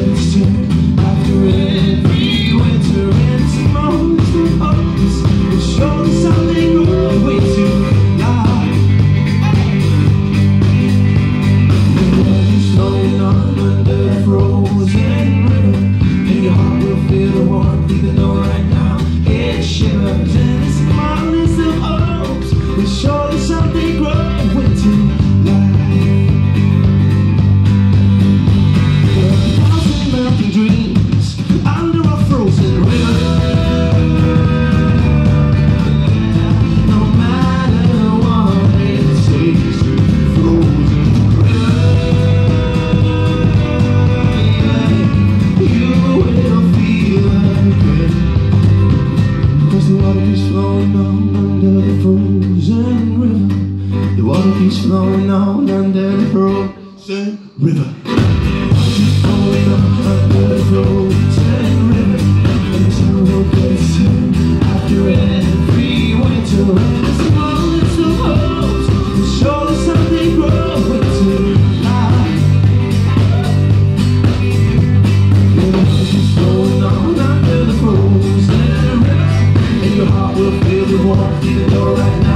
ocean keeps flowing on under the frozen river. Flowing on under the frozen river. After every winter. The hopes, grow into life. Flowing on under the frozen river. And your heart will feel the warmth in the door right now.